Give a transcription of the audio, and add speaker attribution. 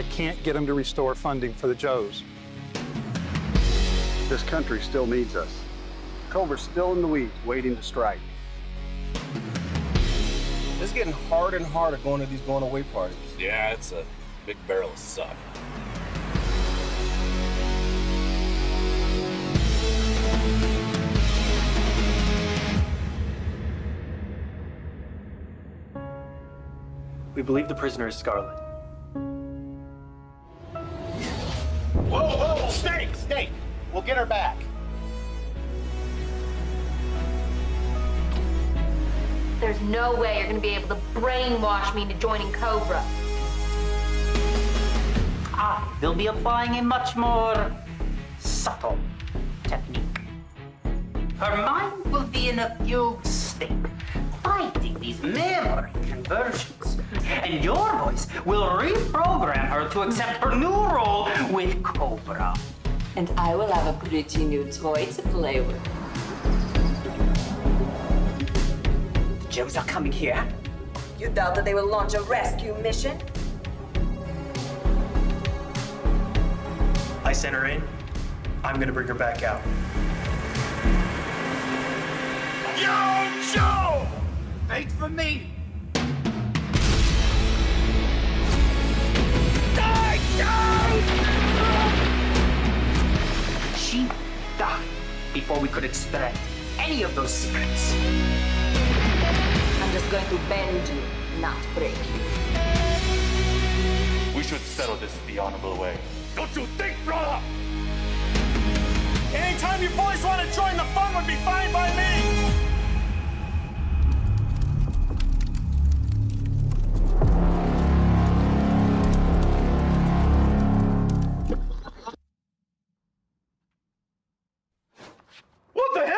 Speaker 1: I can't get them to restore funding for the Joes.
Speaker 2: This country still needs us. Cobra's still in the weeds, waiting to strike.
Speaker 3: It's getting harder and harder going to these going away parties.
Speaker 4: Yeah, it's a big barrel of suck.
Speaker 5: We believe the prisoner is
Speaker 6: Scarlett. Snake, snake. We'll get her back.
Speaker 7: There's no way you're gonna be able to brainwash me into joining Cobra.
Speaker 8: Ah, I will be applying a much more subtle technique. Her mind will be in a fugue state, fighting these memory conversions. And your voice will reprogram her to accept her new role with Cobra.
Speaker 9: And I will have a pretty new toy to play with.
Speaker 8: The Joes are coming here.
Speaker 9: You doubt that they will launch a rescue mission?
Speaker 5: I sent her in. I'm gonna bring her back out.
Speaker 6: Yo, Joe! Thanks for me.
Speaker 8: Before we could extract any of those secrets.
Speaker 9: I'm just going to bend you, not break you.
Speaker 4: We should settle this the honorable way.
Speaker 6: Don't you think,
Speaker 3: What the